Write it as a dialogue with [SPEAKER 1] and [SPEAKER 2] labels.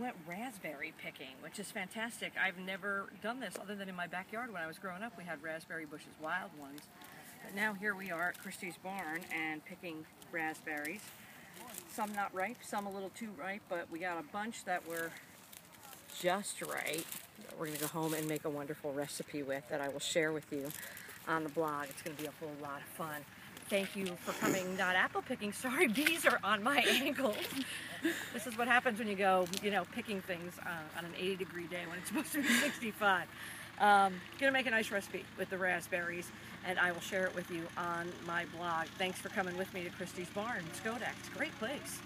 [SPEAKER 1] went raspberry picking, which is fantastic. I've never done this other than in my backyard when I was growing up. We had raspberry bushes, wild ones. But now here we are at Kristy's barn and picking raspberries. Some not ripe, some a little too ripe, but we got a bunch that were just right. We're going to go home and make a wonderful recipe with that I will share with you on the blog. It's going to be a whole lot of fun. Thank you for coming, not apple picking. Sorry, bees are on my ankles. this is what happens when you go, you know, picking things uh, on an 80 degree day when it's supposed to be 65. Um, gonna make a nice recipe with the raspberries, and I will share it with you on my blog. Thanks for coming with me to Kristy's Barn, Skodex. Great place.